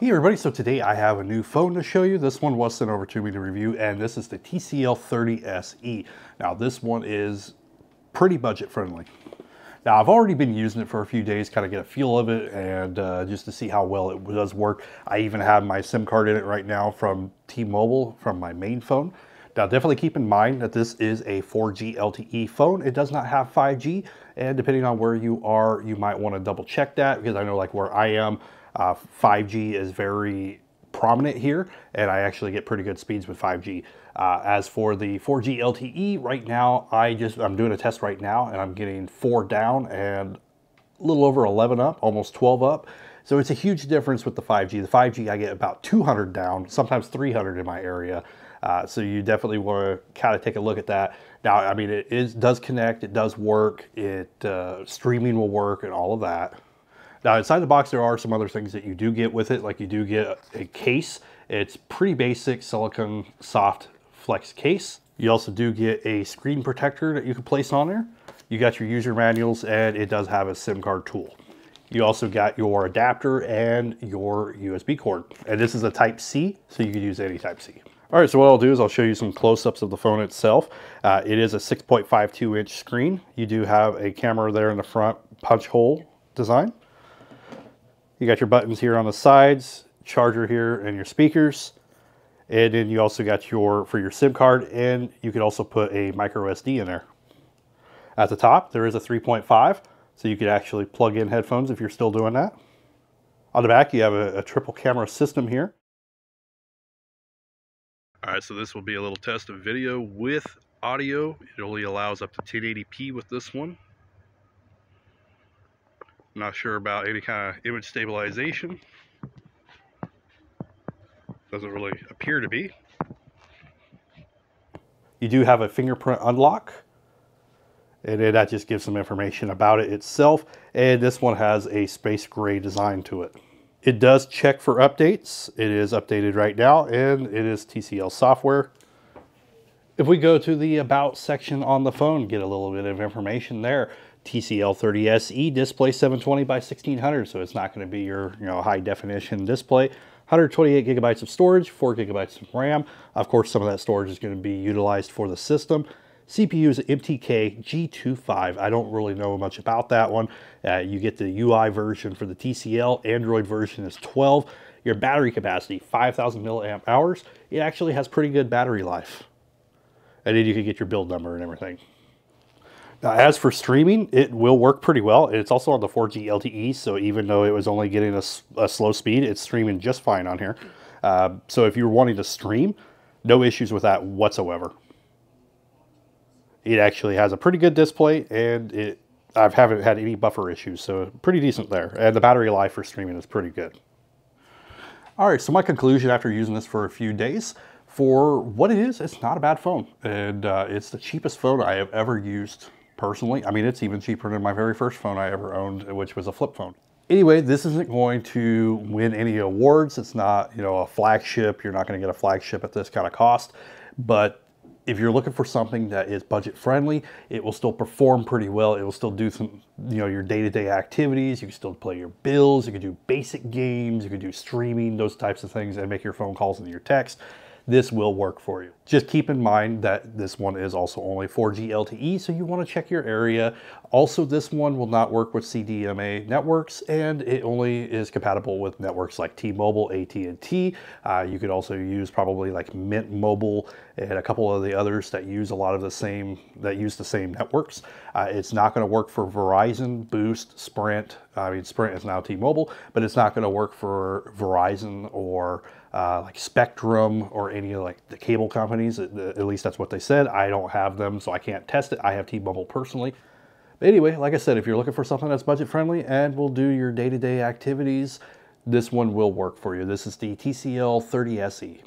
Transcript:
Hey everybody, so today I have a new phone to show you. This one was sent over to me to review and this is the TCL 30 SE. Now this one is pretty budget friendly. Now I've already been using it for a few days, kind of get a feel of it and uh, just to see how well it does work. I even have my SIM card in it right now from T-Mobile from my main phone. Now definitely keep in mind that this is a 4G LTE phone. It does not have 5G and depending on where you are, you might want to double check that because I know like where I am, uh, 5G is very prominent here, and I actually get pretty good speeds with 5G. Uh, as for the 4G LTE, right now, I just, I'm doing a test right now, and I'm getting four down and a little over 11 up, almost 12 up. So it's a huge difference with the 5G. The 5G, I get about 200 down, sometimes 300 in my area. Uh, so you definitely want to kind of take a look at that. Now, I mean, it is, does connect, it does work, it uh, streaming will work and all of that. Now inside the box there are some other things that you do get with it, like you do get a case. It's pretty basic silicone soft flex case. You also do get a screen protector that you can place on there. You got your user manuals and it does have a SIM card tool. You also got your adapter and your USB cord. And this is a type C, so you could use any type C. All right, so what I'll do is I'll show you some close-ups of the phone itself. Uh, it is a 6.52 inch screen. You do have a camera there in the front punch hole design. You got your buttons here on the sides, charger here and your speakers. And then you also got your, for your SIM card, and you could also put a micro SD in there. At the top, there is a 3.5, so you could actually plug in headphones if you're still doing that. On the back, you have a, a triple camera system here. All right, so this will be a little test of video with audio. It only allows up to 1080p with this one. I'm not sure about any kind of image stabilization. Doesn't really appear to be. You do have a fingerprint unlock. And that just gives some information about it itself. And this one has a space gray design to it. It does check for updates. It is updated right now and it is TCL software. If we go to the about section on the phone, get a little bit of information there. TCL 30SE display 720 by 1600, so it's not going to be your you know high definition display. 128 gigabytes of storage, 4 gigabytes of RAM. Of course, some of that storage is going to be utilized for the system. CPU is MTK G25. I don't really know much about that one. Uh, you get the UI version for the TCL. Android version is 12. Your battery capacity, 5,000 milliamp hours. It actually has pretty good battery life. And then you can get your build number and everything. Now, as for streaming, it will work pretty well. It's also on the 4G LTE, so even though it was only getting a, a slow speed, it's streaming just fine on here. Uh, so if you're wanting to stream, no issues with that whatsoever. It actually has a pretty good display, and it I haven't had any buffer issues, so pretty decent there. And the battery life for streaming is pretty good. All right, so my conclusion after using this for a few days, for what it is, it's not a bad phone. And uh, it's the cheapest phone I have ever used personally. I mean, it's even cheaper than my very first phone I ever owned, which was a flip phone. Anyway, this isn't going to win any awards. It's not, you know, a flagship. You're not going to get a flagship at this kind of cost. But if you're looking for something that is budget friendly, it will still perform pretty well. It will still do some, you know, your day-to-day -day activities. You can still play your bills. You can do basic games. You can do streaming, those types of things, and make your phone calls and your text this will work for you. Just keep in mind that this one is also only 4G LTE, so you want to check your area. Also, this one will not work with CDMA networks, and it only is compatible with networks like T-Mobile, AT&T. Uh, you could also use probably like Mint Mobile and a couple of the others that use a lot of the same, that use the same networks. Uh, it's not going to work for Verizon, Boost, Sprint. I mean, Sprint is now T-Mobile, but it's not going to work for Verizon or uh, like Spectrum or any of like the cable companies. At, least that's what they said. I don't have them, so I can't test it. I have T-Mobile personally. But anyway, like I said, if you're looking for something that's budget friendly and will do your day-to-day -day activities, this one will work for you. This is the TCL 30SE.